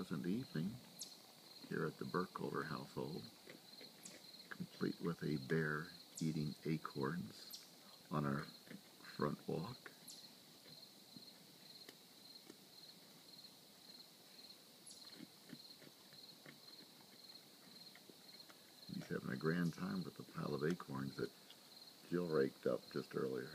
pleasant evening here at the Burkholder household, complete with a bear eating acorns on our front walk. He's having a grand time with the pile of acorns that Jill raked up just earlier.